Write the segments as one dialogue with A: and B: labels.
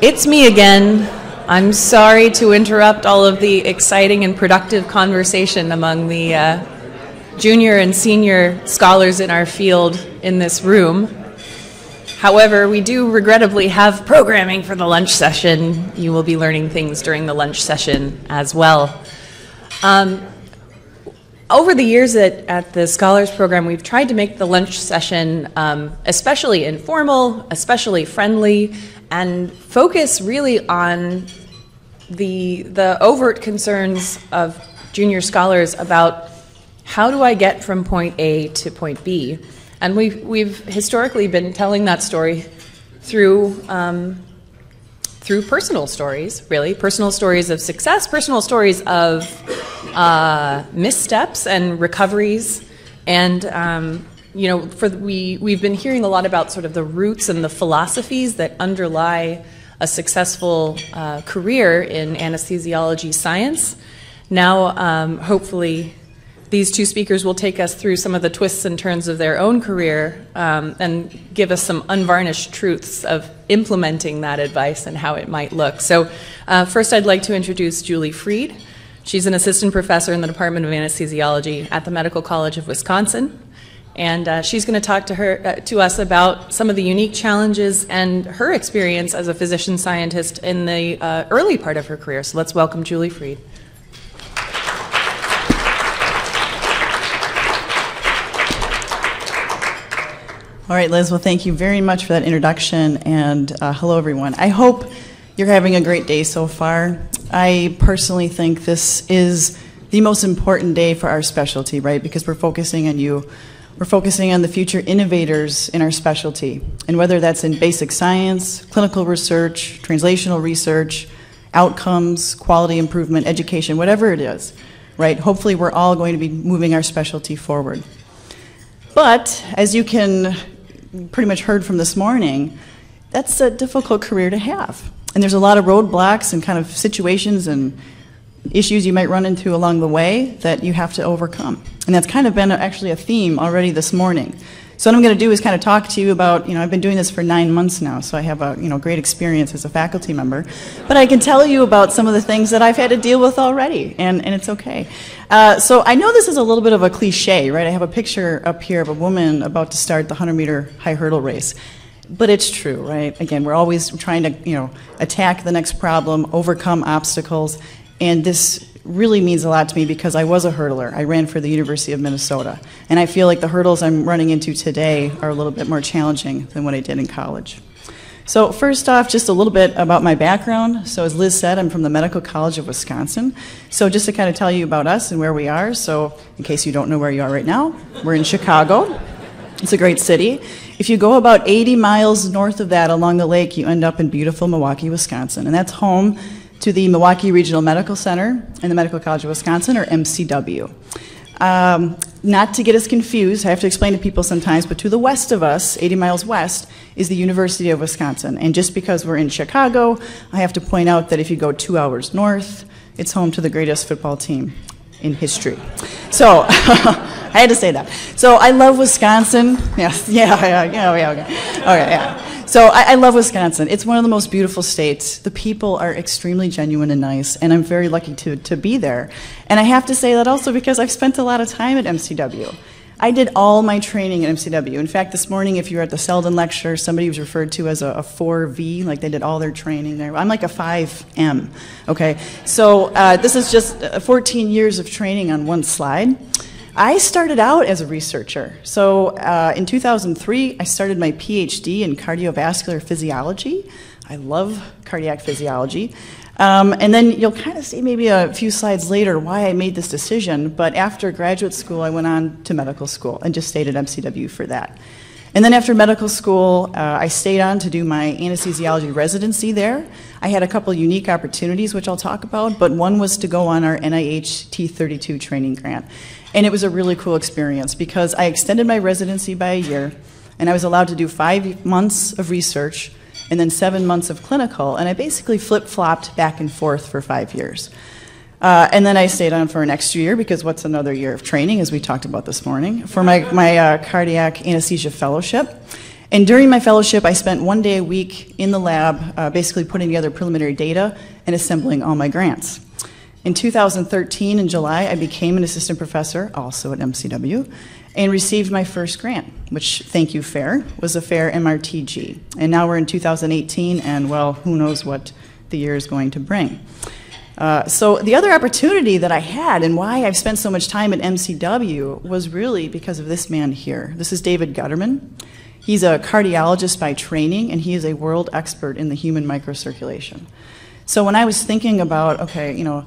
A: It's me again. I'm sorry to interrupt all of the exciting and productive conversation among the uh, junior and senior scholars in our field in this room. However, we do regrettably have programming for the lunch session. You will be learning things during the lunch session as well. Um, over the years at, at the Scholars Program, we've tried to make the lunch session um, especially informal, especially friendly, and focus really on the, the overt concerns of junior scholars about how do I get from point A to point B. And we've, we've historically been telling that story through, um, through personal stories, really personal stories of success, personal stories of uh, missteps and recoveries. And, um, you know, for we, we've been hearing a lot about sort of the roots and the philosophies that underlie a successful uh, career in anesthesiology science. Now, um, hopefully, these two speakers will take us through some of the twists and turns of their own career um, and give us some unvarnished truths of implementing that advice and how it might look. So, uh, first, I'd like to introduce Julie Freed. She's an assistant professor in the Department of Anesthesiology at the Medical College of Wisconsin. And uh, she's going to talk to her uh, to us about some of the unique challenges and her experience as a physician scientist in the uh, early part of her career. So let's welcome Julie Freed.
B: All right, Liz. Well, thank you very much for that introduction, and uh, hello, everyone. I hope you're having a great day so far. I personally think this is the most important day for our specialty, right? Because we're focusing on you. We're focusing on the future innovators in our specialty. And whether that's in basic science, clinical research, translational research, outcomes, quality improvement, education, whatever it is, right? Hopefully, we're all going to be moving our specialty forward. But as you can pretty much heard from this morning, that's a difficult career to have. And there's a lot of roadblocks and kind of situations and issues you might run into along the way that you have to overcome. And that's kind of been actually a theme already this morning. So what I'm going to do is kind of talk to you about, you know, I've been doing this for nine months now, so I have a, you know, great experience as a faculty member. But I can tell you about some of the things that I've had to deal with already, and, and it's okay. Uh, so I know this is a little bit of a cliche, right? I have a picture up here of a woman about to start the 100 meter high hurdle race but it's true, right? Again, we're always trying to, you know, attack the next problem, overcome obstacles, and this really means a lot to me because I was a hurdler. I ran for the University of Minnesota, and I feel like the hurdles I'm running into today are a little bit more challenging than what I did in college. So, first off, just a little bit about my background. So, as Liz said, I'm from the Medical College of Wisconsin. So, just to kind of tell you about us and where we are, so in case you don't know where you are right now, we're in Chicago. It's a great city. If you go about 80 miles north of that along the lake, you end up in beautiful Milwaukee, Wisconsin. And that's home to the Milwaukee Regional Medical Center and the Medical College of Wisconsin, or MCW. Um, not to get us confused, I have to explain to people sometimes, but to the west of us, 80 miles west, is the University of Wisconsin. And just because we're in Chicago, I have to point out that if you go two hours north, it's home to the greatest football team in history. So, I had to say that. So I love Wisconsin. Yes, yeah, yeah, yeah, yeah okay. Okay, yeah. So I, I, love Wisconsin. It's one of the most beautiful states. The people are extremely genuine and nice, and I'm very lucky to, to be there. And I have to say that also because I've spent a lot of time at MCW. I did all my training at MCW. In fact, this morning, if you were at the Selden lecture, somebody was referred to as a, a 4V, like they did all their training there. I'm like a 5M, okay? So uh, this is just 14 years of training on one slide. I started out as a researcher. So uh, in 2003, I started my PhD in cardiovascular physiology. I love cardiac physiology. Um, and then you'll kind of see maybe a few slides later why I made this decision. But after graduate school, I went on to medical school and just stayed at MCW for that. And then after medical school, uh, I stayed on to do my anesthesiology residency there. I had a couple unique opportunities, which I'll talk about, but one was to go on our NIH T32 training grant. And it was a really cool experience because I extended my residency by a year, and I was allowed to do five months of research and then seven months of clinical, and I basically flip flopped back and forth for five years. Uh, and then I stayed on for an extra year because what's another year of training, as we talked about this morning, for my, my uh, cardiac anesthesia fellowship. And during my fellowship, I spent one day a week in the lab, uh, basically putting together preliminary data and assembling all my grants. In 2013, in July, I became an assistant professor, also at MCW, and received my first grant, which, thank you, FAER, was a FAER MRTG. And now we're in 2018, and well, who knows what the year is going to bring. Uh, so the other opportunity that I had and why I've spent so much time at MCW was really because of this man here. This is David Gutterman. He's a cardiologist by training, and he is a world expert in the human microcirculation. So when I was thinking about, okay, you know,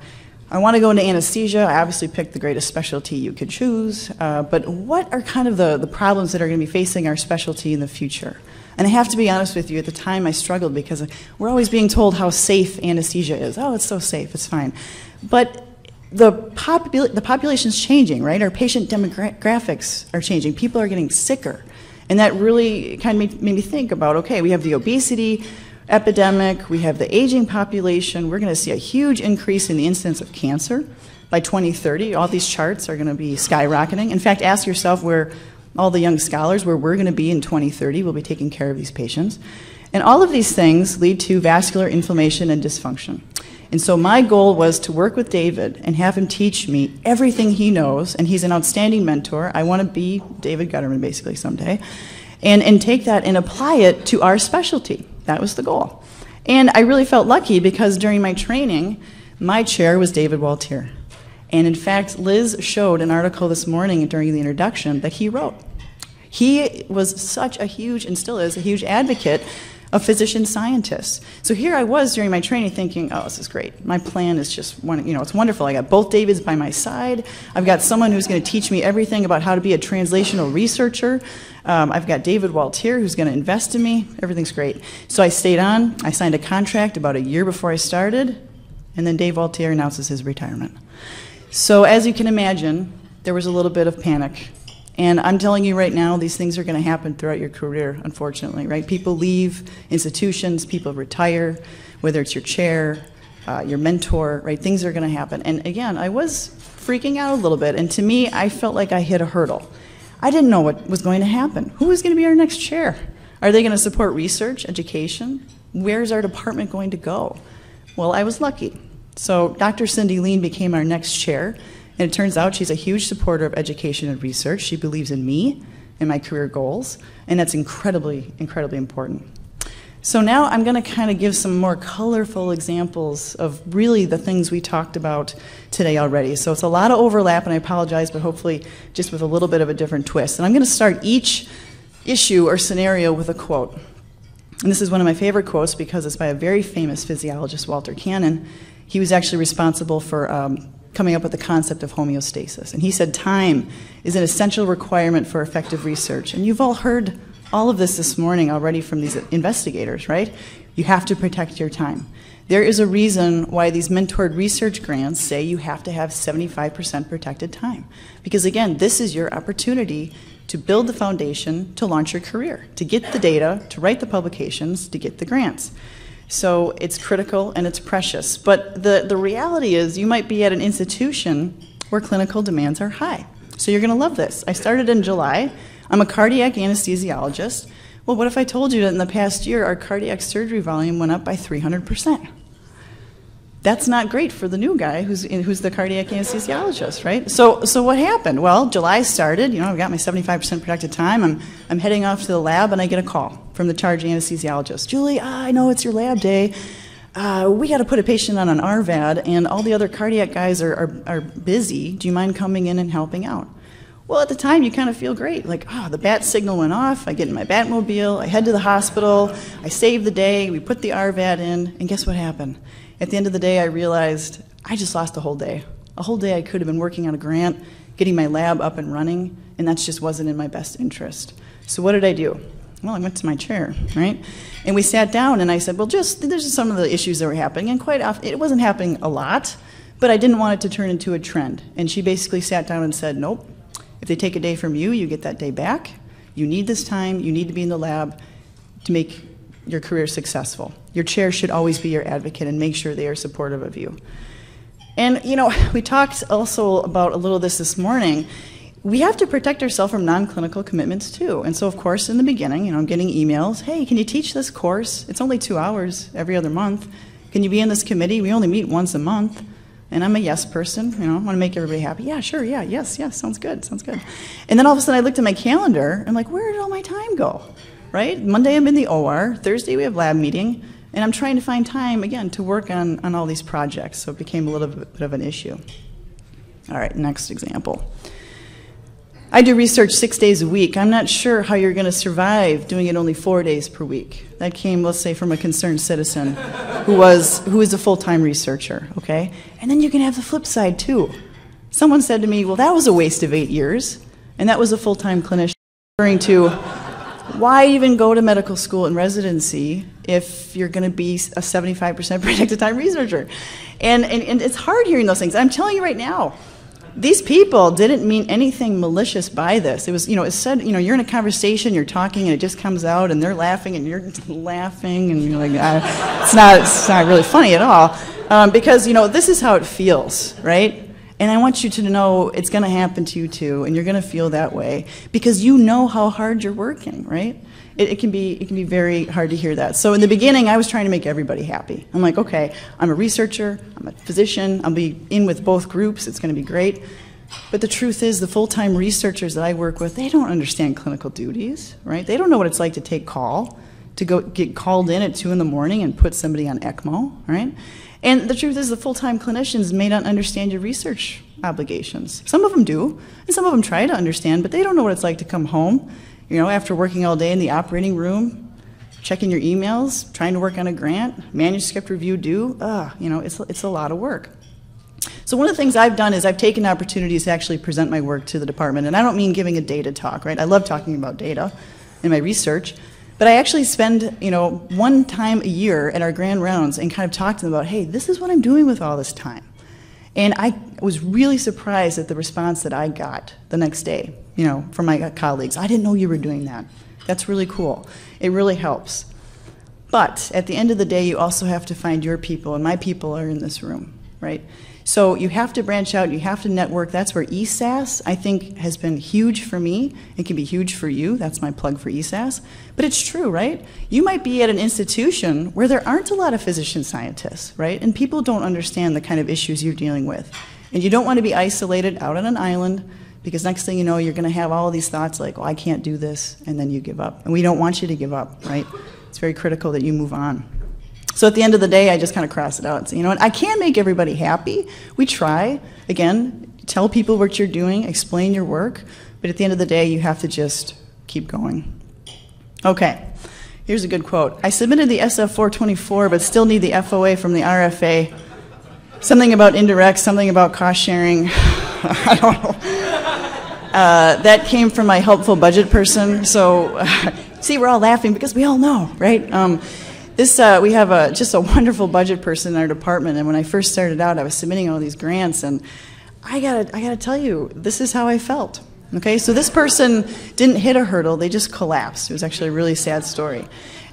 B: I want to go into anesthesia. I obviously picked the greatest specialty you could choose, uh, but what are kind of the, the problems that are going to be facing our specialty in the future? And I have to be honest with you, at the time I struggled because we're always being told how safe anesthesia is. Oh, it's so safe, it's fine. But the, popul- the population's changing, right? Our patient demographics are changing. People are getting sicker. And that really kind of made, made me think about okay, we have the obesity epidemic, we have the aging population. We're going to see a huge increase in the incidence of cancer by 2030. All these charts are going to be skyrocketing. In fact, ask yourself where all the young scholars, where we're going to be in 2030. We'll be taking care of these patients. And all of these things lead to vascular inflammation and dysfunction. And so my goal was to work with David and have him teach me everything he knows, and he's an outstanding mentor. I want to be David Gutterman basically someday, and, and take that and apply it to our specialty. That was the goal. And I really felt lucky because during my training, my chair was David Warltier. And in fact, Liz showed an article this morning during the introduction that he wrote. He was such a huge, and still is, a huge advocate of physician scientists. So here I was during my training thinking, oh, this is great. My plan is just, one, you know, it's wonderful. I got both Davids by my side. I've got someone who's going to teach me everything about how to be a translational researcher. Um, I've got David Warltier who's going to invest in me. Everything's great. So I stayed on. I signed a contract about a year before I started, and then Dave Warltier announces his retirement. So, as you can imagine, there was a little bit of panic. And I'm telling you right now, these things are going to happen throughout your career, unfortunately, right? People leave institutions, people retire, whether it's your chair, uh, your mentor, right? Things are going to happen. And again, I was freaking out a little bit. And to me, I felt like I hit a hurdle. I didn't know what was going to happen. Who was going to be our next chair? Are they going to support research, education? Where's our department going to go? Well, I was lucky. So Dr. Cindy Lien became our next chair, and it turns out she's a huge supporter of education and research. She believes in me and my career goals, and that's incredibly, incredibly important. So now I'm going to kind of give some more colorful examples of really the things we talked about today already. So it's a lot of overlap, and I apologize, but hopefully just with a little bit of a different twist. And I'm going to start each issue or scenario with a quote. And this is one of my favorite quotes because it's by a very famous physiologist, Walter Cannon, he was actually responsible for um, coming up with the concept of homeostasis. And he said time is an essential requirement for effective research. And you've all heard all of this this morning already from these investigators, right? You have to protect your time. There is a reason why these mentored research grants say you have to have 75% protected time. Because again, this is your opportunity to build the foundation to launch your career, to get the data, to write the publications, to get the grants. So it's critical and it's precious. But the, the reality is, you might be at an institution where clinical demands are high. So you're going to love this. I started in July. I'm a cardiac anesthesiologist. Well, what if I told you that in the past year our cardiac surgery volume went up by 300%? That's not great for the new guy who's, who's the cardiac anesthesiologist, right? So, so what happened? Well, July started, you know, I've got my 75% protected time. I'm, I'm heading off to the lab and I get a call from the charge anesthesiologist. Julie, ah, I know it's your lab day. Uh, we got to put a patient on an RVAD and all the other cardiac guys are, are, are busy. Do you mind coming in and helping out? Well, at the time, you kind of feel great. Like, oh, the bat signal went off. I get in my Batmobile. I head to the hospital. I save the day. We put the RVAD in. And guess what happened? At the end of the day, I realized I just lost a whole day. A whole day I could have been working on a grant, getting my lab up and running, and that just wasn't in my best interest. So what did I do? Well, I went to my chair, right? And we sat down, and I said, well, just, there's some of the issues that were happening, and quite often, it wasn't happening a lot, but I didn't want it to turn into a trend. And she basically sat down and said, nope, if they take a day from you, you get that day back. You need this time, you need to be in the lab to make your career successful. Your chair should always be your advocate and make sure they are supportive of you. And, you know, we talked also about a little this this morning. we have to protect ourselves from non-clinical commitments too. And so, of course, in the beginning, you know, I'm getting emails. Hey, can you teach this course? It's only two hours every other month. Can you be in this committee? We only meet once a month. And I'm a yes person, you know, I want to make everybody happy. Yeah, sure, yeah, yes, yes, sounds good, sounds good. And then all of a sudden I looked at my calendar, I'm like, where did all my time go? Right? Monday I'm in the OR, Thursday we have lab meeting, and I'm trying to find time, again, to work on, on all these projects. So it became a little bit of an issue. All right, next example. I do research six days a week. I'm not sure how you're going to survive doing it only four days per week. That came, let's say, from a concerned citizen who was who is a full-time researcher. Okay, and then you can have the flip side too. Someone said to me, "Well, that was a waste of eight years, and that was a full-time clinician." Referring to why even go to medical school and residency if you're going to be a 75% predicted time researcher? And, and, and it's hard hearing those things. I'm telling you right now, these people didn't mean anything malicious by this. It was, you know, it said, you know, you're in a conversation, you're talking, and it just comes out, and they're laughing, and you're laughing, and you're like, uh, it's not, it's not really funny at all, um, because you know, this is how it feels, right? And I want you to know it's going to happen to you too, and you're going to feel that way because you know how hard you're working, right? It, it, can be it can be very hard to hear that. So in the beginning, I was trying to make everybody happy. I'm like, okay, I'm a researcher, I'm a physician, I'll be in with both groups. It's going to be great. But the truth is, the full-time researchers that I work with, they don't understand clinical duties, right? They don't know what it's like to take call, to go get called in at two in the morning and put somebody on ECMO, right? And the truth is, the full-time clinicians may not understand your research obligations. Some of them do, and some of them try to understand, but they don't know what it's like to come home you know, after working all day in the operating room, checking your emails, trying to work on a grant, manuscript review due, uh, you know, it's, it's a lot of work. So one of the things I've done is I've taken opportunities to actually present my work to the department, and I don't mean giving a data talk, right? I love talking about data in my research, but I actually spend, you know, one time a year at our grand rounds and kind of talk to them about, hey, this is what I'm doing with all this time. And I was really surprised at the response that I got the next day, you know, from my colleagues. I didn't know you were doing that. That's really cool. It really helps. But at the end of the day, you also have to find your people, and my people are in this room, right? So you have to branch out, you have to network. That's where ESAS, I think, has been huge for me. It can be huge for you. That's my plug for ESAS. But it's true, right? You might be at an institution where there aren't a lot of physician scientists, right? And people don't understand the kind of issues you're dealing with. And you don't want to be isolated out on an island because next thing you know, you're going to have all these thoughts like, oh, I can't do this, and then you give up. And we don't want you to give up, right? It's very critical that you move on. So at the end of the day, I just kind of cross it out and say, you know what, I can't make everybody happy. We try. Again, tell people what you're doing, explain your work, but at the end of the day, you have to just keep going. Okay, here's a good quote. I submitted the SF 424, but still need the FOA from the RFA. Something about indirect, something about cost sharing. I don't know. Uh, that came from my helpful budget person. So, see, we're all laughing because we all know, right? Um, this, uh, we have a, just a wonderful budget person in our department, and when I first started out, I was submitting all these grants, and I gotta, I gotta tell you, this is how I felt. Okay, so this person didn't hit a hurdle, they just collapsed. It was actually a really sad story.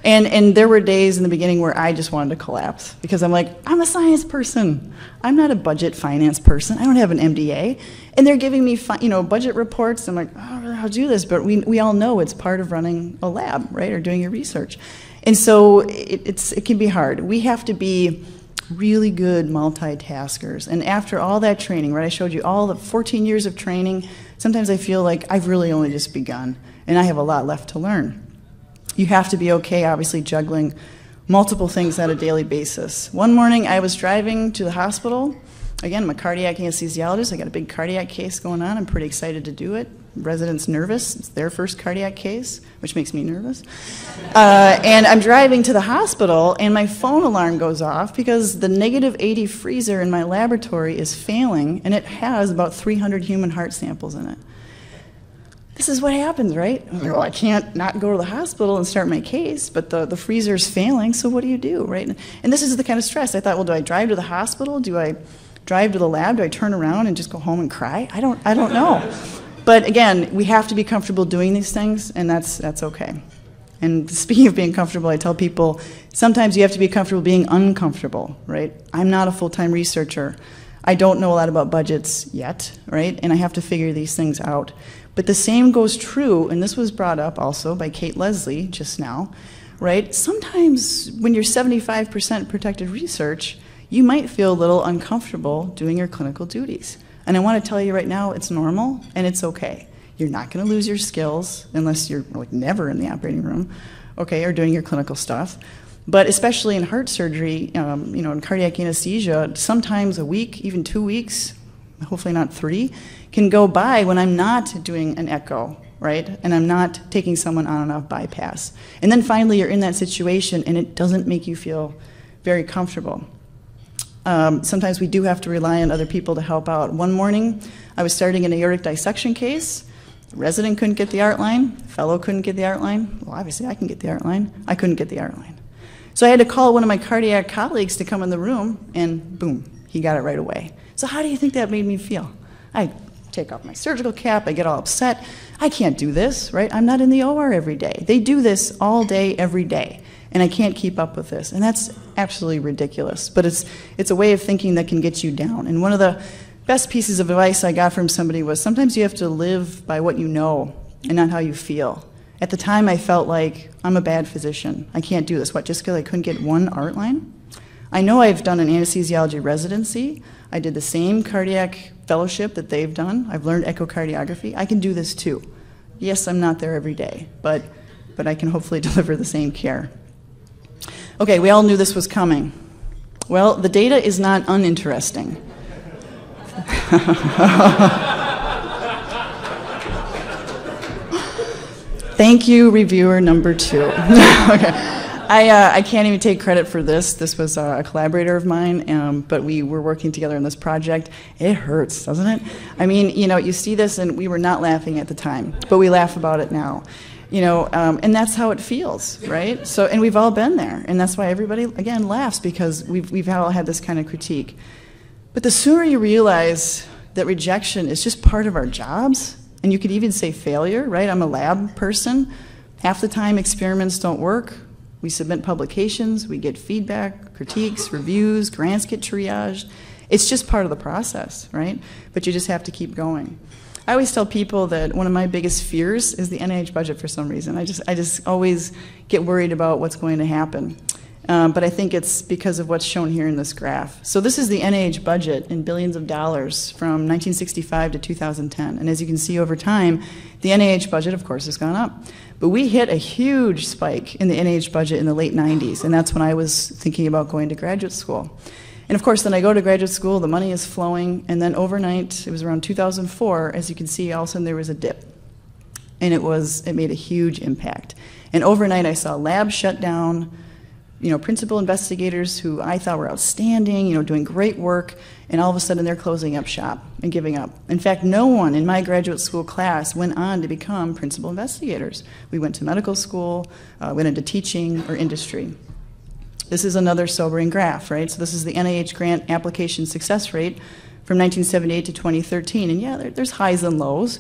B: And, and there were days in the beginning where I just wanted to collapse because I'm like, I'm a science person. I'm not a budget finance person. I don't have an MBA. And they're giving me you know, budget reports. I'm like, oh, I'll do this. But we, we all know it's part of running a lab, right, or doing your research. And so it, it's, it can be hard. We have to be really good multitaskers. And after all that training, right, I showed you all the 14 years of training, sometimes I feel like I've really only just begun and I have a lot left to learn. You have to be okay, obviously, juggling multiple things on a daily basis. One morning I was driving to the hospital. Again, I'm a cardiac anesthesiologist. I got a big cardiac case going on. I'm pretty excited to do it residents nervous. It's their first cardiac case, which makes me nervous. Uh, and I'm driving to the hospital, and my phone alarm goes off because the negative 80 freezer in my laboratory is failing, and it has about 300 human heart samples in it. This is what happens, right? Well, I can't not go to the hospital and start my case, but the, the freezer is failing, so what do you do, right? And this is the kind of stress. I thought, well, do I drive to the hospital? Do I drive to the lab? Do I turn around and just go home and cry? I don't, I don't know. But again, we have to be comfortable doing these things, and that's, that's okay. And speaking of being comfortable, I tell people sometimes you have to be comfortable being uncomfortable, right? I'm not a full time researcher. I don't know a lot about budgets yet, right? And I have to figure these things out. But the same goes true, and this was brought up also by Kate Leslie just now, right? Sometimes when you're 75% protected research, you might feel a little uncomfortable doing your clinical duties. And I want to tell you right now, it's normal and it's okay. You're not going to lose your skills unless you're like never in the operating room, okay, or doing your clinical stuff. But especially in heart surgery, um, you know, in cardiac anesthesia, sometimes a week, even two weeks, hopefully not three, can go by when I'm not doing an echo, right? And I'm not taking someone on and off bypass. And then finally, you're in that situation and it doesn't make you feel very comfortable. Um, sometimes we do have to rely on other people to help out. One morning, I was starting an aortic dissection case. The resident couldn't get the art line, fellow couldn't get the art line. Well, obviously, I can get the art line. I couldn't get the art line. So I had to call one of my cardiac colleagues to come in the room, and boom, he got it right away. So, how do you think that made me feel? I take off my surgical cap, I get all upset. I can't do this, right? I'm not in the OR every day. They do this all day, every day, and I can't keep up with this. And that's absolutely ridiculous. But it's, it's a way of thinking that can get you down. And one of the best pieces of advice I got from somebody was sometimes you have to live by what you know and not how you feel. At the time, I felt like I'm a bad physician. I can't do this. What, just because I couldn't get one art line? I know I've done an anesthesiology residency. I did the same cardiac fellowship that they've done. I've learned echocardiography. I can do this too. Yes, I'm not there every day, but, but I can hopefully deliver the same care. Okay, we all knew this was coming. Well, the data is not uninteresting. Thank you, reviewer number two. okay. I, uh, I can't even take credit for this. This was uh, a collaborator of mine, um, but we were working together on this project. It hurts, doesn't it? I mean, you know, you see this, and we were not laughing at the time, but we laugh about it now. You know, um, and that's how it feels, right? So, and we've all been there, and that's why everybody again laughs because we've we've all had this kind of critique. But the sooner you realize that rejection is just part of our jobs, and you could even say failure, right? I'm a lab person. Half the time experiments don't work. We submit publications, we get feedback, critiques, reviews, grants get triaged. It's just part of the process, right? But you just have to keep going. I always tell people that one of my biggest fears is the NIH budget for some reason. I just, I just always get worried about what's going to happen. Um, but I think it's because of what's shown here in this graph. So this is the NIH budget in billions of dollars from 1965 to 2010. And as you can see over time, the NIH budget, of course, has gone up. But we hit a huge spike in the NIH budget in the late 90s, and that's when I was thinking about going to graduate school. And of course, then I go to graduate school, the money is flowing, and then overnight, it was around 2004, as you can see, all of a sudden there was a dip. And it was, it made a huge impact. And overnight, I saw labs shut down, you know, principal investigators who I thought were outstanding, you know, doing great work, and all of a sudden they're closing up shop and giving up. In fact, no one in my graduate school class went on to become principal investigators. We went to medical school, uh, went into teaching or industry. This is another sobering graph, right? So this is the NIH grant application success rate from 1978 to 2013. And yeah, there, there's highs and lows,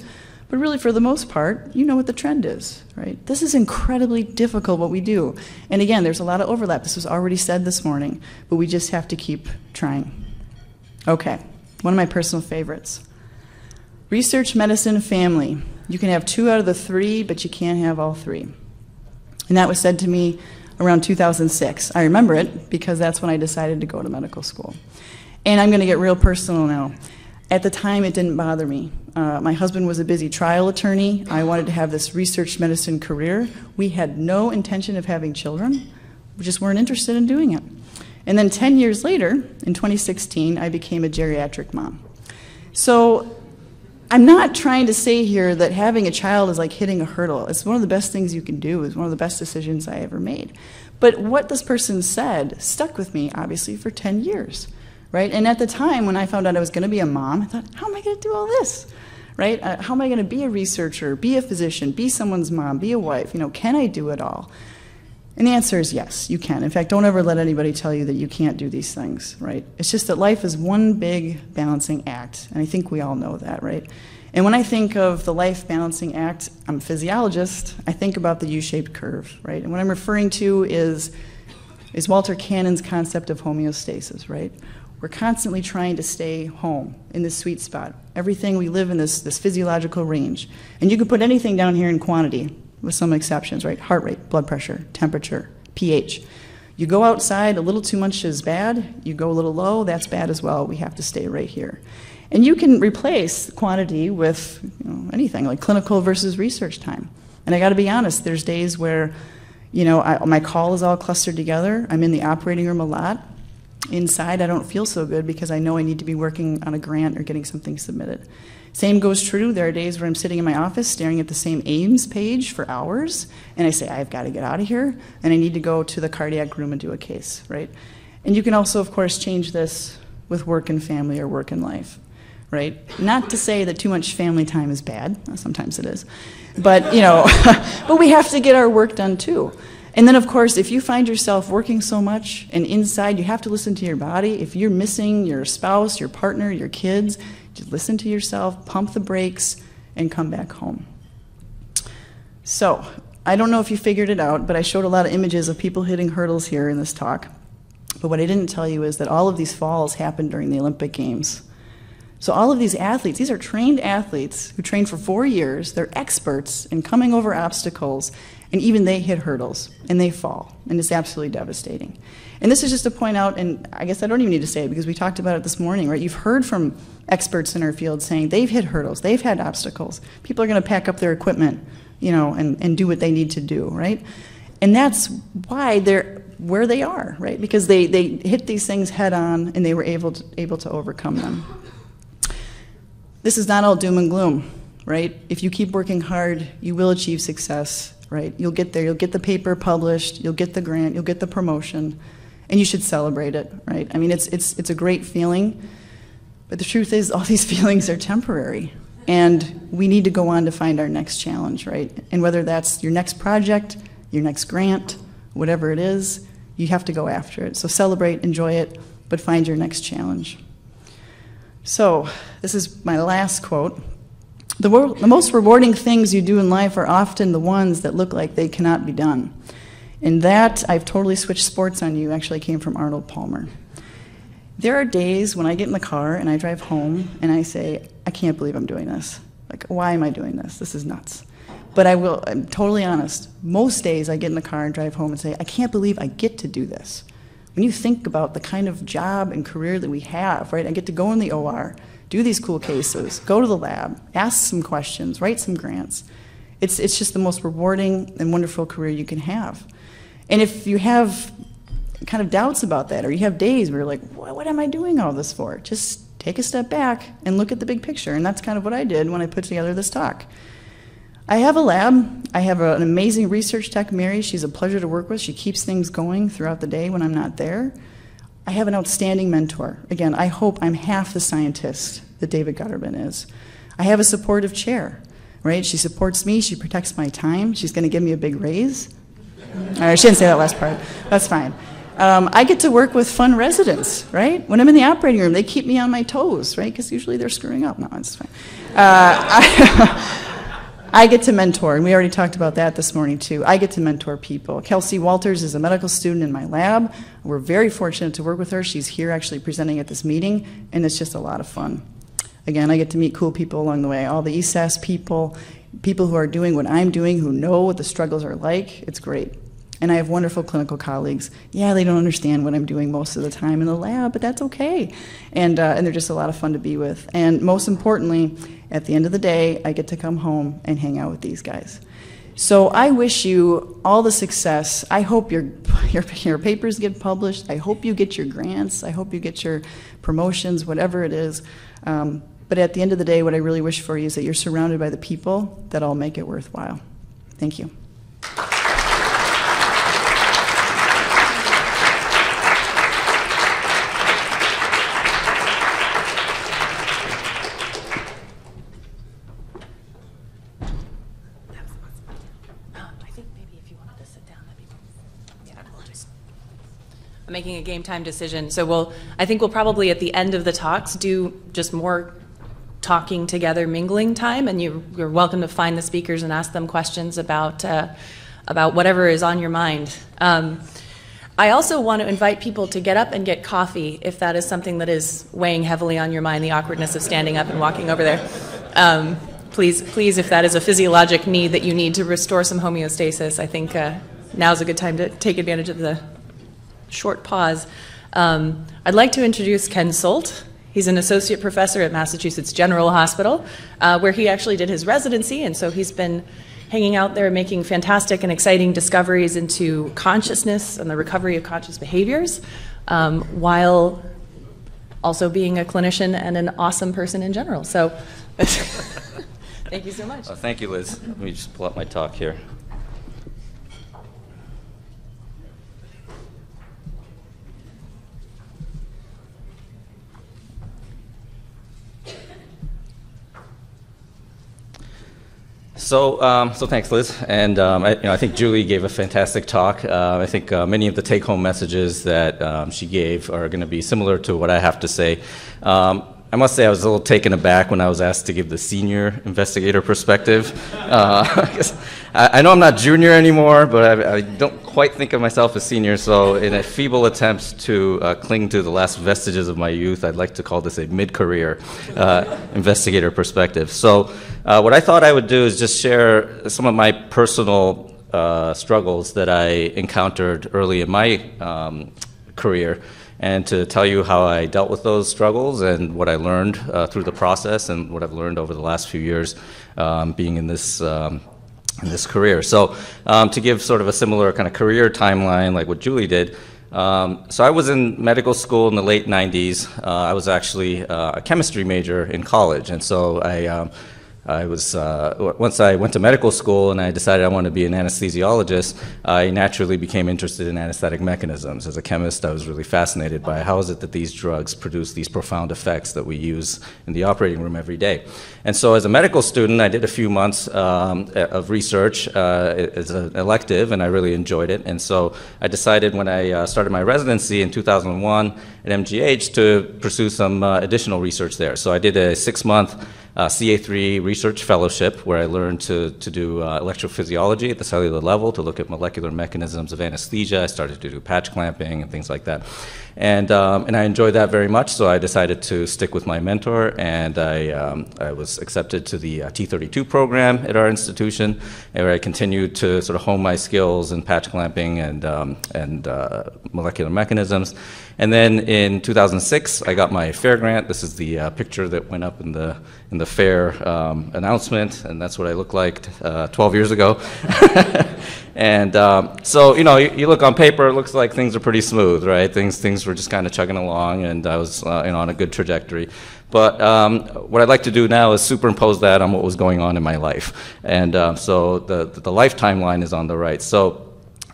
B: but really, for the most part, you know what the trend is, right? This is incredibly difficult what we do. And again, there's a lot of overlap. This was already said this morning, but we just have to keep trying. Okay, one of my personal favorites. Research, medicine, family. You can have two out of the three, but you can't have all three. And that was said to me around 2006. I remember it because that's when I decided to go to medical school. And I'm going to get real personal now. At the time, it didn't bother me. Uh, my husband was a busy trial attorney. I wanted to have this research medicine career. We had no intention of having children. We just weren't interested in doing it. And then 10 years later, in 2016, I became a geriatric mom. So I'm not trying to say here that having a child is like hitting a hurdle. It's one of the best things you can do. It's one of the best decisions I ever made. But what this person said stuck with me, obviously, for 10 years right? And at the time when I found out I was going to be a mom, I thought, how am I going to do all this? Right? Uh, how am I going to be a researcher, be a physician, be someone's mom, be a wife? You know, can I do it all? And the answer is yes, you can. In fact, don't ever let anybody tell you that you can't do these things, right? It's just that life is one big balancing act, and I think we all know that, right? And when I think of the life balancing act, I'm a physiologist, I think about the U shaped curve, right? And what I'm referring to is, is Walter Cannon's concept of homeostasis, right? We're constantly trying to stay home in this sweet spot. Everything we live in this, this physiological range. And you can put anything down here in quantity, with some exceptions, right? Heart rate, blood pressure, temperature, pH. You go outside, a little too much is bad. You go a little low, that's bad as well. We have to stay right here. And you can replace quantity with you know, anything, like clinical versus research time. And I got to be honest, there's days where, you know, I, my call is all clustered together. I'm in the operating room a lot. Inside, I don't feel so good because I know I need to be working on a grant or getting something submitted. Same goes true. There are days where I'm sitting in my office staring at the same AIMS page for hours, and I say, I've got to get out of here, and I need to go to the cardiac room and do a case, right? And you can also, of course, change this with work and family or work and life, right? Not to say that too much family time is bad, sometimes it is, but, you know, but we have to get our work done too. And then, of course, if you find yourself working so much and inside, you have to listen to your body. If you're missing your spouse, your partner, your kids, just listen to yourself, pump the brakes, and come back home. So, I don't know if you figured it out, but I showed a lot of images of people hitting hurdles here in this talk. But what I didn't tell you is that all of these falls happened during the Olympic Games. So, all of these athletes, these are trained athletes who train for four years. They're experts in coming over obstacles and even they hit hurdles and they fall, and it's absolutely devastating. And this is just to point out, and I guess I don't even need to say it because we talked about it this morning, right? You've heard from experts in our field saying they've hit hurdles, they've had obstacles. People are going to pack up their equipment, you know, and, and do what they need to do, right? And that's why they're where they are, right? Because they, they hit these things head on and they were able to, able to overcome them. This is not all doom and gloom, right? If you keep working hard, you will achieve success right? You'll get there, you'll get the paper published, you'll get the grant, you'll get the promotion, and you should celebrate it, right? I mean, it's, it's, it's a great feeling, but the truth is, all these feelings are temporary. And we need to go on to find our next challenge, right? And whether that's your next project, your next grant, whatever it is, you have to go after it. So celebrate, enjoy it, but find your next challenge. So, this is my last quote. The, the most rewarding things you do in life are often the ones that look like they cannot be done. And that, I've totally switched sports on you, actually came from Arnold Palmer. There are days when I get in the car and I drive home and I say, I can't believe I'm doing this. Like, why am I doing this? This is nuts. But I will, I'm totally honest. Most days I get in the car and drive home and say, I can't believe I get to do this. When you think about the kind of job and career that we have, right? I get to go in the OR do these cool cases, go to the lab, ask some questions, write some grants. It's, it's just the most rewarding and wonderful career you can have. And if you have kind of doubts about that, or you have days where you're like, what, what am I doing all this for? Just take a step back and look at the big picture. And that's kind of what I did when I put together this talk. I have a lab. I have an amazing research tech, Mary. She's a pleasure to work with. She keeps things going throughout the day when I'm not there. I have an outstanding mentor. Again, I hope I'm half the scientist that David Gutterman is. I have a supportive chair, right? She supports me, she protects my time, she's going to give me a big raise. All right, I shouldn't say that last part. That's fine. Um, I get to work with fun residents, right? When I'm in the operating room, they keep me on my toes, right? Because usually they're screwing up. No, it's fine. Uh, I I get to mentor, and we already talked about that this morning too. I get to mentor people. Kelsey Walters is a medical student in my lab. We're very fortunate to work with her. She's here actually presenting at this meeting, and it's just a lot of fun. Again, I get to meet cool people along the way, all the ESAS people, people who are doing what I'm doing, who know what the struggles are like. It's great. And I have wonderful clinical colleagues. Yeah, they don't understand what I'm doing most of the time in the lab, but that's okay. And, uh, and they're just a lot of fun to be with. And most importantly, at the end of the day, I get to come home and hang out with these guys. So I wish you all the success. I hope your, your, your papers get published. I hope you get your grants. I hope you get your promotions, whatever it is. Um, but at the end of the day, what I really wish for you is that you're surrounded by the people that all make it worthwhile. Thank you.
A: making a game time decision. So we'll, I think we'll probably at the end of the talks do just more talking together, mingling time, and you, are welcome to find the speakers and ask them questions about uh, about whatever is on your mind. Um, I also want to invite people to get up and get coffee if that is something that is weighing heavily on your mind, the awkwardness of standing up and walking over there. Um, please, please, if that is a physiologic need that you need to restore some homeostasis, I think uh, now is a good time to take advantage of the short pause. Um, I'd like to introduce Ken Solt. He's an associate professor at Massachusetts General Hospital, uh, where he actually did his residency, and so he's been hanging out there making fantastic and exciting discoveries into consciousness and the recovery of conscious behaviors um, while also being a clinician and an awesome person in general. So, thank you so much.
C: Uh, thank you, Liz. Let me just pull up my talk here. So, um, so thanks, Liz. And um, I, you know, I think Julie gave a fantastic talk. Uh, I think uh, many of the take-home messages that um, she gave are going to be similar to what I have to say. Um, I must say I was a little taken aback when I was asked to give the senior investigator perspective. Uh, I, I, know I'm not junior anymore, but I, I, don't quite think of myself as senior. So, in a feeble attempt to uh, cling to the last vestiges of my youth, I'd like to call this a mid-career uh, investigator perspective. So, uh, what I thought I would do is just share some of my personal uh, struggles that I encountered early in my um, career and to tell you how I dealt with those struggles and what I learned uh, through the process and what I've learned over the last few years um, being in this. Um, in this career. So, um, to give sort of a similar kind of career timeline like what Julie did, um, so I was in medical school in the late 90s. Uh, I was actually uh, a chemistry major in college, and so I um, I was uh, once I went to medical school and I decided I wanted to be an anesthesiologist. I naturally became interested in anesthetic mechanisms. As a chemist, I was really fascinated by how is it that these drugs produce these profound effects that we use in the operating room every day. And so, as a medical student, I did a few months um, of research uh, as an elective, and I really enjoyed it. And so, I decided when I uh, started my residency in 2001 at MGH to pursue some uh, additional research there. So, I did a six-month uh, CA3 research fellowship where I learned to, to do uh, electrophysiology at the cellular level to look at molecular mechanisms of anesthesia. I started to do patch clamping and things like that. And, um, and I enjoyed that very much, so I decided to stick with my mentor, and I, um, I was accepted to the uh, T32 program at our institution, where I continued to sort of hone my skills in patch clamping and, um, and uh, molecular mechanisms. And then in 2006, I got my FAER grant. This is the uh, picture that went up in the, in the FAER um, announcement, and that's what I looked like uh, 12 years ago. and um, so, you know, you, you, look on paper, it looks like things are pretty smooth, right? Things, things were just kind of chugging along, and I was uh, you know, on a good trajectory. But um, what I'd like to do now is superimpose that on what was going on in my life. And uh, so the, the life timeline is on the right. So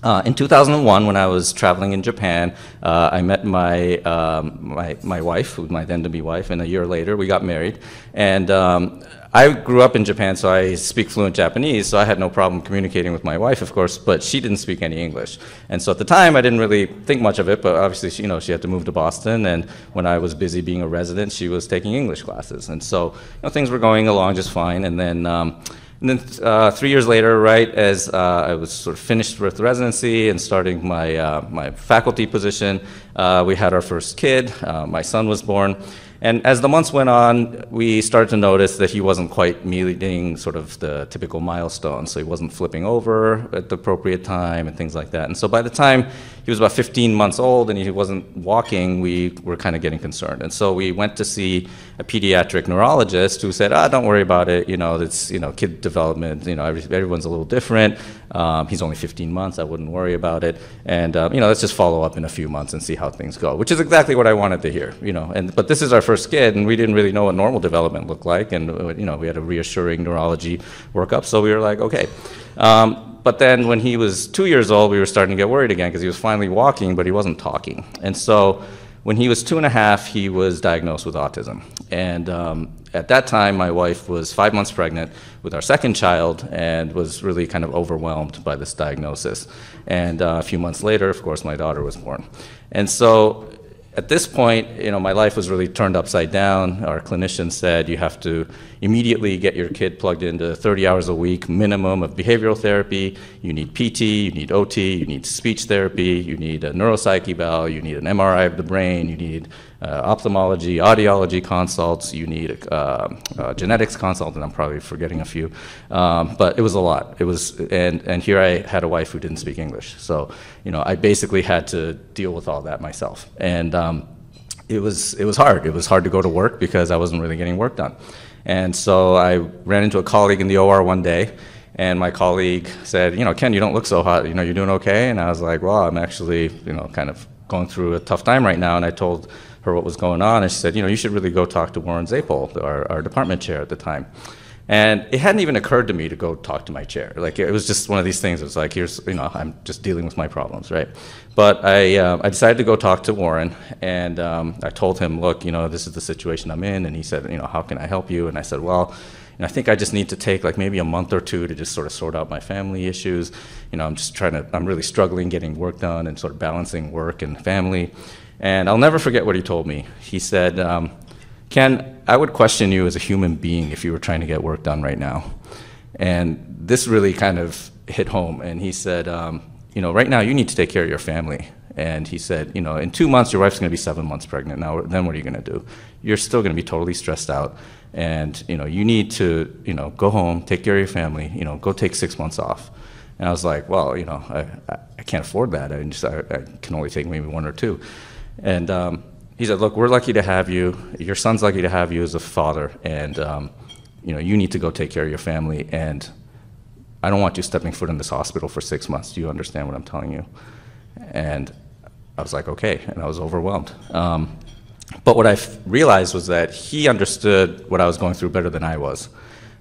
C: uh, in 2001, when I was traveling in Japan, uh, I met my, um, my, my wife, my then to be wife, and a year later we got married. And um, I grew up in Japan, so I speak fluent Japanese, so I had no problem communicating with my wife, of course, but she didn't speak any English. And so at the time, I didn't really think much of it, but obviously, she, you know, she had to move to Boston, and when I was busy being a resident, she was taking English classes. And so, you know, things were going along just fine, and then um, and then uh, three years later, right as uh, I was sort of finished with residency and starting my, uh, my faculty position, uh, we had our first kid. Uh, my son was born. And as the months went on, we started to notice that he wasn't quite meeting sort of the typical milestones. So he wasn't flipping over at the appropriate time and things like that. And so by the time he was about 15 months old and he wasn't walking, we were kind of getting concerned. And so we went to see a pediatric neurologist who said, ah, don't worry about it. You know, it's, you know, kid development, you know, everyone's a little different. Um, he's only 15 months. I wouldn't worry about it. And, um, you know, let's just follow up in a few months and see how things go, which is exactly what I wanted to hear, you know. And, but this is our first kid, and we didn't really know what normal development looked like. And, uh, you know, we had a reassuring neurology workup. So we were like, okay. Um, but then when he was two years old, we were starting to get worried again because he was finally walking, but he wasn't talking. And so when he was two and a half, he was diagnosed with autism. And um, at that time, my wife was five months pregnant with our second child and was really kind of overwhelmed by this diagnosis. And uh, a few months later, of course, my daughter was born. And so at this point, you know, my life was really turned upside down. Our clinician said you have to immediately get your kid plugged into 30 hours a week minimum of behavioral therapy. You need PT, you need OT, you need speech therapy, you need a neuropsych eval, you need an MRI of the brain, you need ophthalmology, audiology consults, you need a, uh, a, genetics consult, and I'm probably forgetting a few. Um, but it was a lot. It was, and, and here I had a wife who didn't speak English. So, you know, I basically had to deal with all that myself. And um, it, was, it was hard. It was hard to go to work because I wasn't really getting work done. And so I ran into a colleague in the OR one day, and my colleague said, you know, Ken, you don't look so hot. You know, you're doing okay? And I was like, well, I'm actually, you know, kind of going through a tough time right now. And I told her what was going on, and she said, you know, you should really go talk to Warren Zapol, our, our department chair at the time. And it hadn't even occurred to me to go talk to my chair. Like it was just one of these things. It was like, here's, you know, I'm just dealing with my problems, right? But I, uh, I decided to go talk to Warren, and um, I told him, look, you know, this is the situation I'm in. And he said, you know, how can I help you? And I said, well, and I think I just need to take like maybe a month or two to just sort of sort out my family issues. You know, I'm just trying to, I'm really struggling getting work done and sort of balancing work and family. And I'll never forget what he told me. He said, um, Ken, I would question you as a human being if you were trying to get work done right now. And this really kind of hit home. And he said, um, you know, right now you need to take care of your family. And he said, you know, in two months your wife's going to be seven months pregnant. Now, then what are you going to do? You're still going to be totally stressed out, and you know, you need to, you know, go home, take care of your family. You know, go take six months off. And I was like, well, you know, I, I can't afford that. I, just, I, I can only take maybe one or two. And um, he said, "Look, we're lucky to have you. Your son's lucky to have you as a father, and um, you know you need to go take care of your family. And I don't want you stepping foot in this hospital for six months. Do you understand what I'm telling you?" And I was like, "Okay," and I was overwhelmed. Um, but what I realized was that he understood what I was going through better than I was.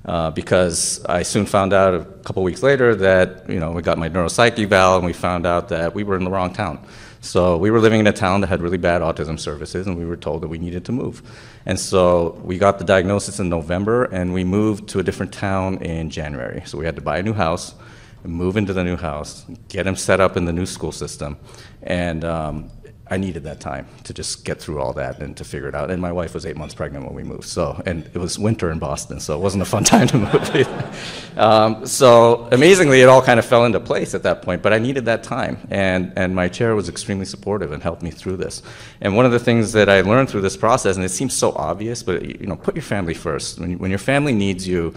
C: Uh, because I soon found out a couple weeks later that you know we got my neuropsych eval and we found out that we were in the wrong town. So we were living in a town that had really bad autism services, and we were told that we needed to move. And so we got the diagnosis in November, and we moved to a different town in January. So we had to buy a new house, move into the new house, get him set up in the new school system, and um, I needed that time to just get through all that and to figure it out. And my wife was eight months pregnant when we moved, so and it was winter in Boston, so it wasn't a fun time to move. um, so amazingly, it all kind of fell into place at that point. But I needed that time, and and my chair was extremely supportive and helped me through this. And one of the things that I learned through this process, and it seems so obvious, but you know, put your family first. When when your family needs you,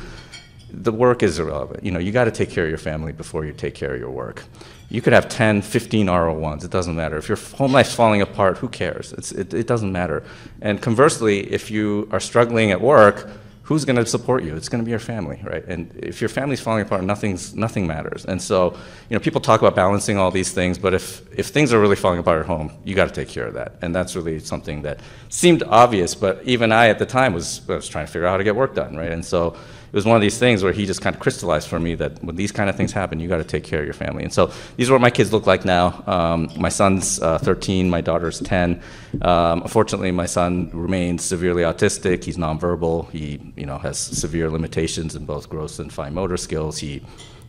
C: the work is irrelevant. You know, you got to take care of your family before you take care of your work. You could have 10, 15 R01s, it doesn't matter. If your home life's falling apart, who cares? It, it doesn't matter. And conversely, if you are struggling at work, who's going to support you? It's going to be your family, right? And if your family's falling apart, nothing's, nothing matters. And so, you know, people talk about balancing all these things, but if, if things are really falling apart at home, you got to take care of that. And that's really something that seemed obvious, but even I at the time was, was trying to figure out how to get work done, right? And so was one of these things where he just kind of crystallized for me that when these kind of things happen, you got to take care of your family. And so these are what my kids look like now. Um, my son's uh, 13, my daughter's 10. Um, unfortunately, my son remains severely autistic. He's nonverbal. He, you know, has severe limitations in both gross and fine motor skills. He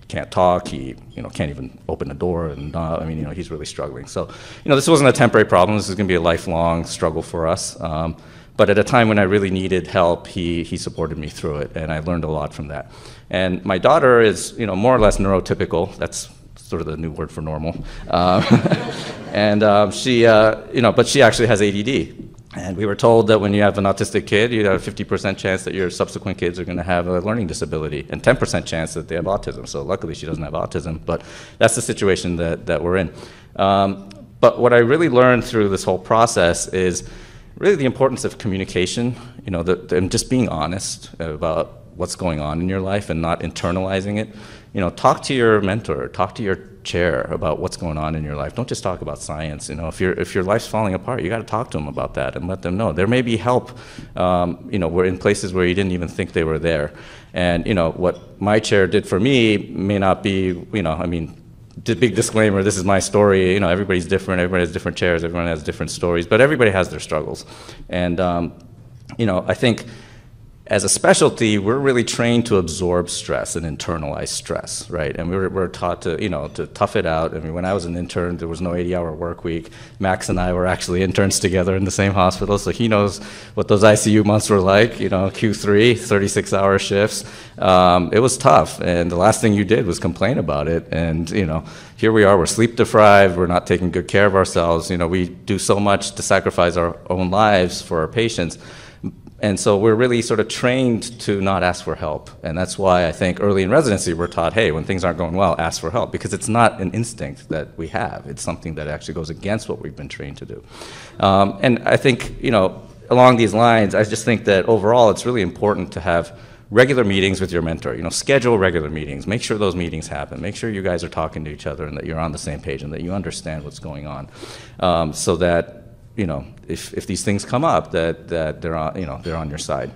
C: can't talk. He, you know, can't even open a door, and uh, I mean, you know, he's really struggling. So, you know, this wasn't a temporary problem. This is going to be a lifelong struggle for us. Um, but at a time when I really needed help, he, he supported me through it, and I learned a lot from that. And my daughter is, you know, more or less neurotypical. That's sort of the new word for normal. Um, and um, she, uh, you know, but she actually has ADD. And we were told that when you have an autistic kid, you have a 50% chance that your subsequent kids are going to have a learning disability and 10% chance that they have autism. So luckily she doesn't have autism, but that's the situation that, that we're in. Um, but what I really learned through this whole process is really the importance of communication, you know, the, the, and just being honest about what's going on in your life and not internalizing it. You know, talk to your mentor, talk to your chair about what's going on in your life. Don't just talk about science. You know, if, you if your life's falling apart, you got to talk to them about that and let them know. There may be help, um, you know, we're in places where you didn't even think they were there. And, you know, what my chair did for me may not be, you know, I mean, big disclaimer this is my story you know everybody's different everybody has different chairs everyone has different stories but everybody has their struggles. And um, you know i think as a specialty, we're really trained to absorb stress and internalize stress, right? And we we're, we're taught to, you know, to tough it out. I mean, when I was an intern, there was no 80-hour work week. Max and I were actually interns together in the same hospital, so he knows what those ICU months were like. You know, Q3, 36-hour shifts. Um, it was tough, and the last thing you did was complain about it. And you know, here we are, we're sleep deprived, we're not taking good care of ourselves. You know, we do so much to sacrifice our own lives for our patients. And so we're really sort of trained to not ask for help. And that's why I think early in residency we're taught, hey, when things aren't going well, ask for help. Because it's not an instinct that we have. It's something that actually goes against what we've been trained to do. Um, and I think, you know, along these lines, I just think that overall it's really important to have regular meetings with your mentor. You know, schedule regular meetings. Make sure those meetings happen. Make sure you guys are talking to each other and that you're on the same page and that you understand what's going on. Um, so that you know, if, if these things come up, that, that they're, on, you know, they're on your side.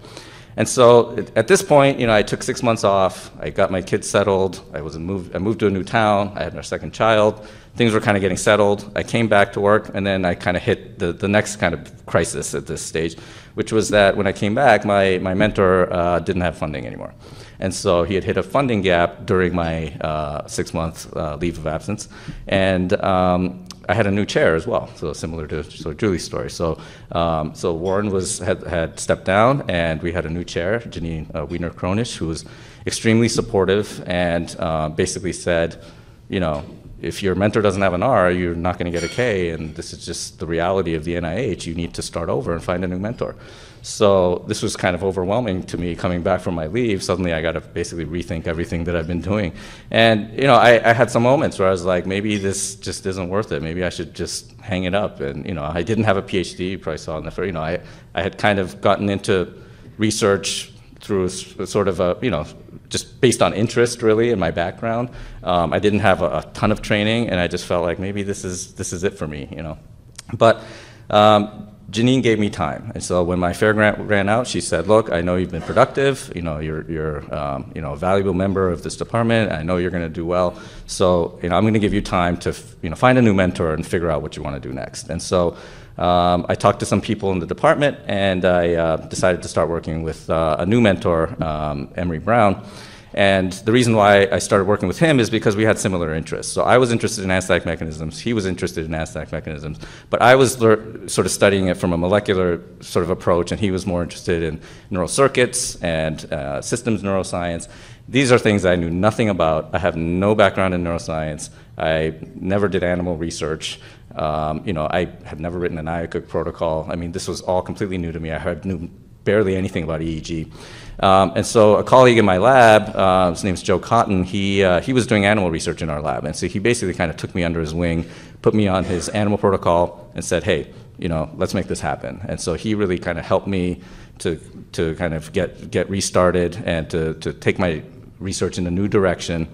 C: And so at this point, you know, I took six months off. I got my kids settled. I was moved. I moved to a new town. I had our second child. Things were kind of getting settled. I came back to work, and then I kind of hit the, the next kind of crisis at this stage, which was that when I came back, my, my mentor uh, didn't have funding anymore. And so he had hit a funding gap during my uh, six month uh, leave of absence. And um, I had a new chair as well, so similar to so Julie's story. So, um, so Warren was had, had stepped down, and we had a new chair, Jeanine uh, Wiener Kronish, who was extremely supportive and uh, basically said, you know, if your mentor doesn't have an R, you're not going to get a K, and this is just the reality of the NIH. You need to start over and find a new mentor. So this was kind of overwhelming to me coming back from my leave. Suddenly I got to basically rethink everything that I've been doing. And, you know, I, I, had some moments where I was like, maybe this just isn't worth it. Maybe I should just hang it up. And, you know, I didn't have a PhD, you probably saw in the first, you know, I, I had kind of gotten into research through sort of a, you know, just based on interest really in my background. Um, I didn't have a, a, ton of training and I just felt like maybe this is, this is it for me, you know. But um, Jeanine gave me time, and so when my FAER grant ran out, she said, "Look, I know you've been productive. You know, you're you're um, you know a valuable member of this department. I know you're going to do well. So you know, I'm going to give you time to you know find a new mentor and figure out what you want to do next." And so um, I talked to some people in the department, and I uh, decided to start working with uh, a new mentor, um, Emery Brown. And the reason why I started working with him is because we had similar interests. So I was interested in anesthetic mechanisms, he was interested in anesthetic mechanisms, but I was sort of studying it from a molecular sort of approach, and he was more interested in neural circuits and uh, systems neuroscience. These are things I knew nothing about. I have no background in neuroscience. I never did animal research. Um, you know, I had never written an IACUC protocol. I mean, this was all completely new to me. I had knew barely anything about EEG. Um, and so a colleague in my lab, uh, his name's Joe Cotten, he, uh, he was doing animal research in our lab. And so he basically kind of took me under his wing, put me on his animal protocol, and said, hey, you know, let's make this happen. And so he really kind of helped me to, to kind of get, get restarted and to, to take my research in a new direction.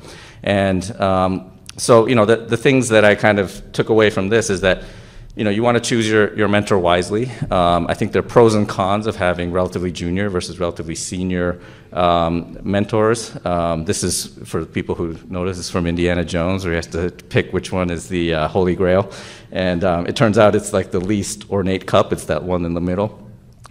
C: And um, so, you know, the, the things that I kind of took away from this is that you know, you want to choose your, your mentor wisely. Um, I think there are pros and cons of having relatively junior versus relatively senior um, mentors. Um, this is for people who notice. This is from Indiana Jones, where he has to pick which one is the uh, Holy Grail, and um, it turns out it's like the least ornate cup. It's that one in the middle.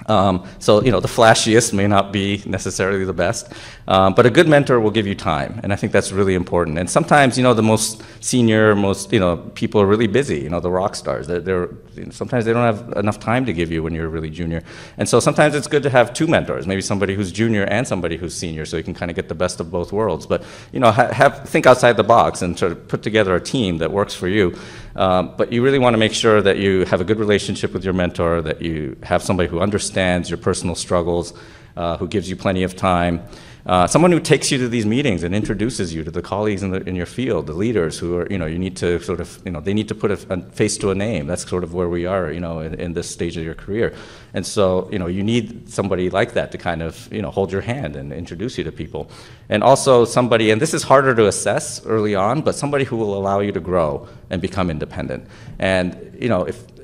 C: Um, so, you know, the flashiest may not be necessarily the best, um, but a good mentor will give you time, and I think that's really important. And sometimes, you know, the most senior, most, you know, people are really busy, you know, the rock stars. They're, they're you know, sometimes they don't have enough time to give you when you're really junior. And so sometimes it's good to have two mentors, maybe somebody who's junior and somebody who's senior, so you can kind of get the best of both worlds. But, you know, ha have, think outside the box and sort of put together a team that works for you. Um, but you really want to make sure that you have a good relationship with your mentor, that you have somebody who understands your personal struggles, uh, who gives you plenty of time. Uh, someone who takes you to these meetings and introduces you to the colleagues in, the, in your field, the leaders who are, you know, you need to sort of, you know, they need to put a, a face to a name. That's sort of where we are, you know, in, in, this stage of your career. And so, you know, you need somebody like that to kind of, you know, hold your hand and introduce you to people. And also somebody, and this is harder to assess early on, but somebody who will allow you to grow and become independent. And, you know, if,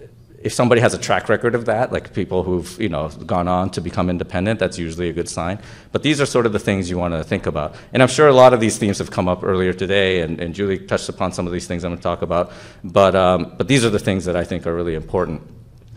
C: if somebody has a track record of that, like people who've you know gone on to become independent, that's usually a good sign. But these are sort of the things you want to think about. And I'm sure a lot of these themes have come up earlier today, and, and Julie touched upon some of these things I'm going to talk about. But um, but these are the things that I think are really important.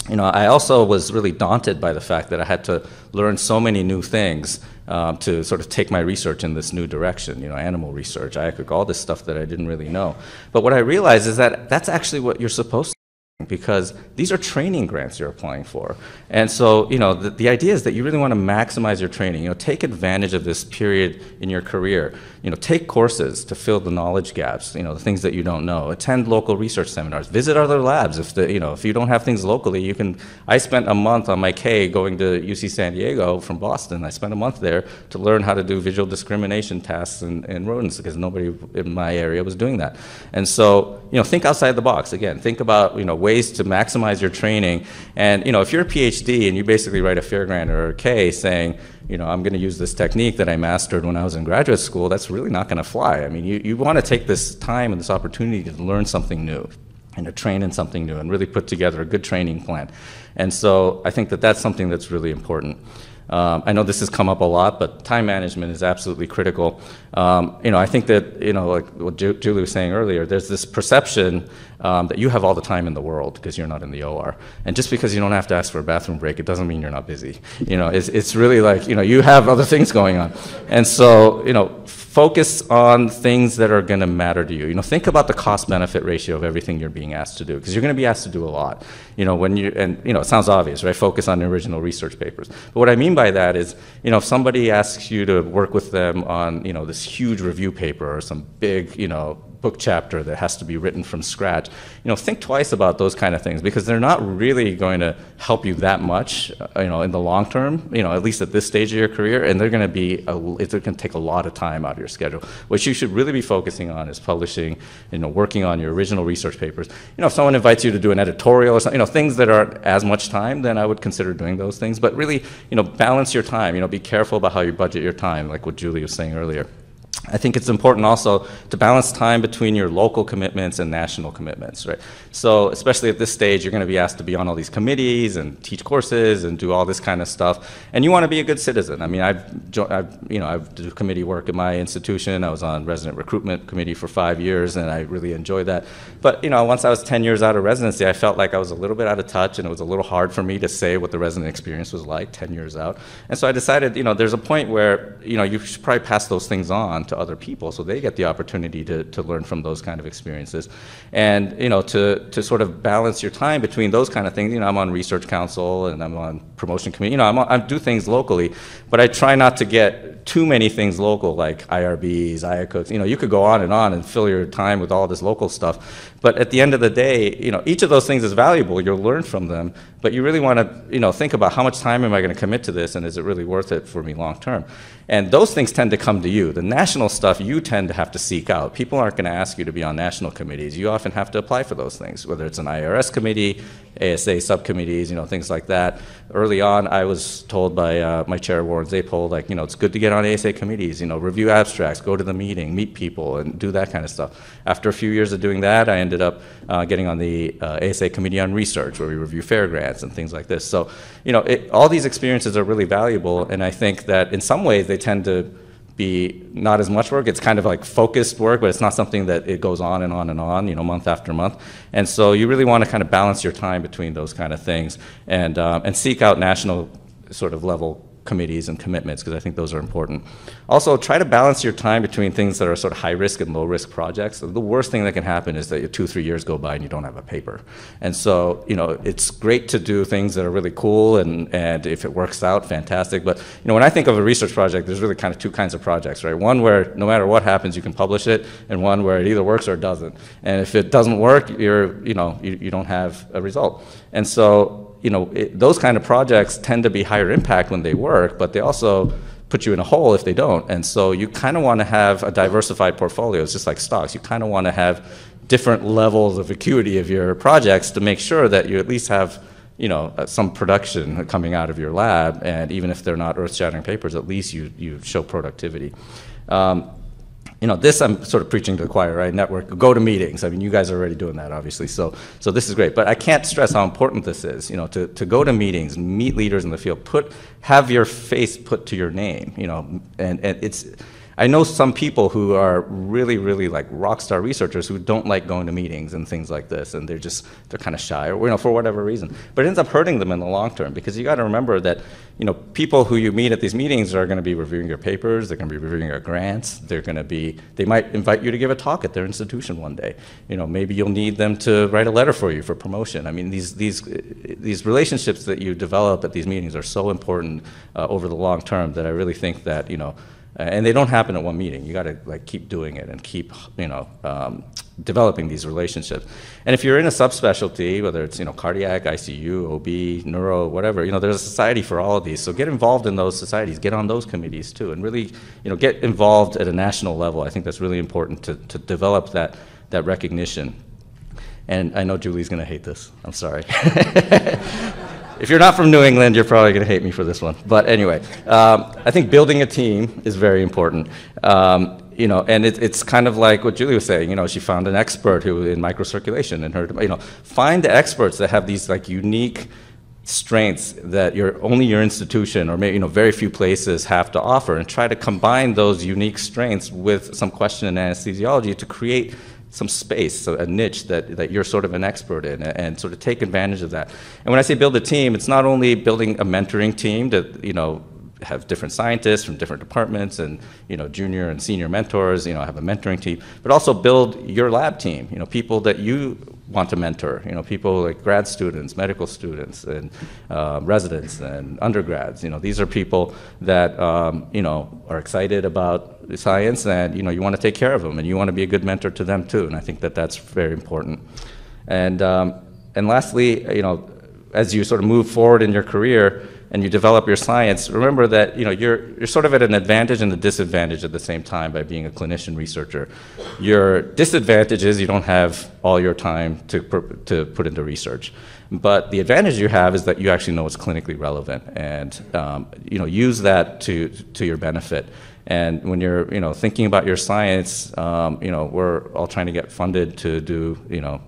C: you know, I also was really daunted by the fact that I had to learn so many new things um, to sort of take my research in this new direction, you know, animal research, IACUC, all this stuff that I didn't really know. But what I realized is that that's actually what you're supposed to because these are training grants you're applying for. And so, you know, the, the, idea is that you really want to maximize your training. You know, take advantage of this period in your career. You know, take courses to fill the knowledge gaps, you know, the things that you don't know. Attend local research seminars. Visit other labs. If the, you know, if you don't have things locally, you can I spent a month on my K going to UC San Diego from Boston. I spent a month there to learn how to do visual discrimination tasks in, in rodents because nobody in my area was doing that. And so, you know, think outside the box. Again, think about, you know, ways to maximize your training. And you know, if you're a PhD and you basically write a FAER grant or a K saying, you know, I'm going to use this technique that I mastered when I was in graduate school, that's really not going to fly. I mean, you, you want to take this time and this opportunity to learn something new and to train in something new and really put together a good training plan. And so I think that that's something that's really important. Um, I know this has come up a lot, but time management is absolutely critical. Um, you know, I think that you know, like what Ju- Julie was saying earlier, there's this perception um, that you have all the time in the world because you're not in the OR, and just because you don't have to ask for a bathroom break, it doesn't mean you're not busy. You know, it's, it's really like you know you have other things going on, and so you know focus on things that are going to matter to you. You know, think about the cost benefit ratio of everything you're being asked to do because you're going to be asked to do a lot. You know, when you and you know, it sounds obvious, right? Focus on original research papers. But what I mean by that is, you know, if somebody asks you to work with them on, you know, this huge review paper or some big, you know, book chapter that has to be written from scratch. You know, think twice about those kind of things because they're not really going to help you that much, uh, you know, in the long term. You know, at least at this stage of your career, and they're going to be a, it's going to take a lot of time out of your schedule. What you should really be focusing on is publishing, you know, working on your original research papers. You know, if someone invites you to do an editorial or something, you know, things that aren't as much time, then I would consider doing those things. But really, you know, balance your time. You know, be careful about how you budget your time, like what Julie was saying earlier. I think it's important also to balance time between your local commitments and national commitments, right? So, especially at this stage, you're going to be asked to be on all these committees and teach courses and do all this kind of stuff, and you want to be a good citizen. I mean, I've, I've you know, I've done committee work at my institution. I was on resident recruitment committee for five years, and I really enjoyed that. But you know, once I was 10 years out of residency, I felt like I was a little bit out of touch, and it was a little hard for me to say what the resident experience was like 10 years out. And so I decided, you know, there's a point where you know you should probably pass those things on to other people so they get the opportunity to, to learn from those kind of experiences. And you know to, to sort of balance your time between those kind of things you know i'm on research council and i'm on promotion committee you know I'm on, i do things locally but i try not to get too many things local like irbs IACUCs you know you could go on and on and fill your time with all this local stuff but at the end of the day you know each of those things is valuable you'll learn from them but you really want to you know think about how much time am i going to commit to this and is it really worth it for me long term and those things tend to come to you. The national stuff you tend to have to seek out. People aren't going to ask you to be on national committees. You often have to apply for those things, whether it's an IARS committee, ASA subcommittees, you know, things like that. Early on, I was told by uh, my chair, Warren Zapol, like, you know, it's good to get on ASA committees, you know, review abstracts, go to the meeting, meet people, and do that kind of stuff. After a few years of doing that, I ended up uh, getting on the uh, ASA Committee on Research, where we review FAER grants and things like this. So, you know, it, all these experiences are really valuable, and I think that in some ways they tend to be not as much work. It's kind of like focused work, but it's not something that it goes on and on and on, you know, month after month. And so you really want to kind of balance your time between those kind of things and, um, and seek out national sort of level committees and commitments because I think those are important. Also, try to balance your time between things that are sort of high risk and low risk projects. The worst thing that can happen is that two, three years go by and you don't have a paper. And so, you know, it's great to do things that are really cool and, and if it works out, fantastic. But, you know, when I think of a research project, there's really kind of two kinds of projects, right? One where no matter what happens, you can publish it, and one where it either works or it doesn't. And if it doesn't work, you're, you know, you, you don't have a result. And so, you know, it, those kind of projects tend to be higher impact when they work, but they also put you in a hole if they don't. And so you kind of want to have a diversified portfolio. It's just like stocks. You kind of want to have different levels of acuity of your projects to make sure that you at least have you know, uh, some production coming out of your lab, and even if they're not earth-shattering papers, at least you, you show productivity. Um, you know, this I'm sort of preaching to the choir, right? Network, go to meetings. I mean, you guys are already doing that, obviously. So, so this is great. But I can't stress how important this is. You know, to, to go to meetings, meet leaders in the field, put have your face put to your name. You know, and, and it's I know some people who are really, really like rock star researchers who don't like going to meetings and things like this, and they're just they're kind of shy, or you know, for whatever reason. But it ends up hurting them in the long term because you got to remember that you know people who you meet at these meetings are going to be reviewing your papers, they're going to be reviewing your grants, they're going to be they might invite you to give a talk at their institution one day. You know, maybe you'll need them to write a letter for you for promotion. I mean, these these these relationships that you develop at these meetings are so important uh, over the long term that I really think that you know and they don't happen at one meeting. You got to like keep doing it and keep you know um, developing these relationships. And if you're in a subspecialty, whether it's you know cardiac, ICU, OB, neuro, whatever, you know there's a society for all of these. So get involved in those societies, get on those committees too, and really you know get involved at a national level. I think that's really important to, to develop that that recognition. And I know Julie's going to hate this. I'm sorry. if you're not from New England, you're probably going to hate me for this one. But anyway, um, I think building a team is very important. Um, you know, and it, it's kind of like what Julie was saying. You know, she found an expert who in microcirculation, and her, you know, find the experts that have these like unique strengths that your only your institution or maybe you know very few places have to offer, and try to combine those unique strengths with some question in anesthesiology to create some space, a niche that, that you're sort of an expert in, and, and sort of take advantage of that. And when I say build a team, it's not only building a mentoring team that, you know, have different scientists from different departments and you know junior and senior mentors you know have a mentoring team but also build your lab team you know people that you want to mentor you know people like grad students medical students and uh, residents and undergrads you know these are people that um, you know are excited about the science and you know you want to take care of them and you want to be a good mentor to them too and i think that that's very important. And um, and lastly you know as you sort of move forward in your career and you develop your science, remember that you know you're you're sort of at an advantage and a disadvantage at the same time by being a clinician researcher. Your disadvantage is you don't have all your time to to put into research, but the advantage you have is that you actually know what's clinically relevant and um, you know use that to to your benefit. And when you're you know thinking about your science, um, you know we're all trying to get funded to do you know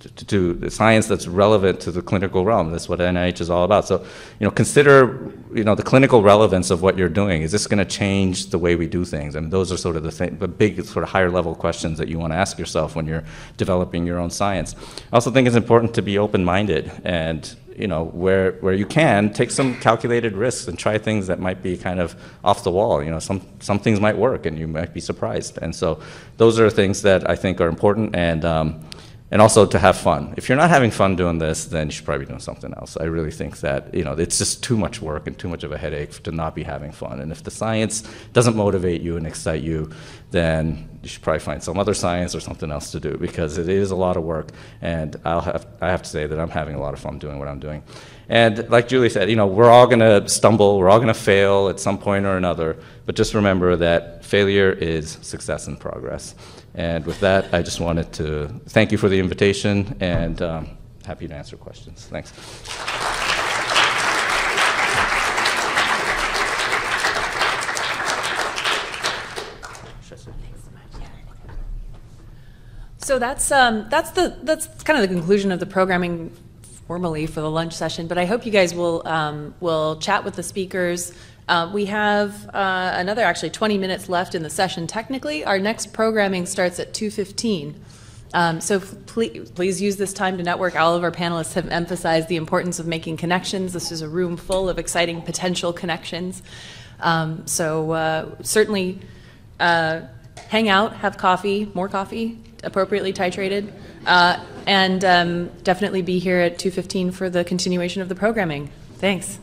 C: to, to the science that's relevant to the clinical realm. That's what NIH is all about. So, you know, consider, you know, the clinical relevance of what you're doing. Is this going to change the way we do things? I mean, those are sort of the, th- the big, sort of higher level questions that you want to ask yourself when you're developing your own science. I also think it's important to be open-minded and, you know, where, where you can, take some calculated risks and try things that might be kind of off the wall. You know, some, some things might work and you might be surprised. And so those are things that I think are important. And, um, and also to have fun. If you're not having fun doing this, then you should probably be doing something else. I really think that you know it's just too much work and too much of a headache to not be having fun. And if the science doesn't motivate you and excite you, then you should probably find some other science or something else to do because it is a lot of work. And I'll have I have to say that I'm having a lot of fun doing what I'm doing. And like Julie said, you know, we're all going to stumble, we're all going to fail at some point or another. But just remember that failure is success in progress. And with that, I just wanted to thank you for the invitation and um, happy to answer questions. Thanks.
A: So that's um, that's the that's kind of the conclusion of the programming formally for the lunch session. But I hope you guys will um, will chat with the speakers uh, we have uh, another actually 20 minutes left in the session. Technically, our next programming starts at 2:15. Um, so please, please use this time to network. All of our panelists have emphasized the importance of making connections. This is a room full of exciting potential connections. Um, so uh, certainly uh, hang out, have coffee, more coffee, appropriately titrated, uh, and um, definitely be here at 2:15 for the continuation of the programming. Thanks.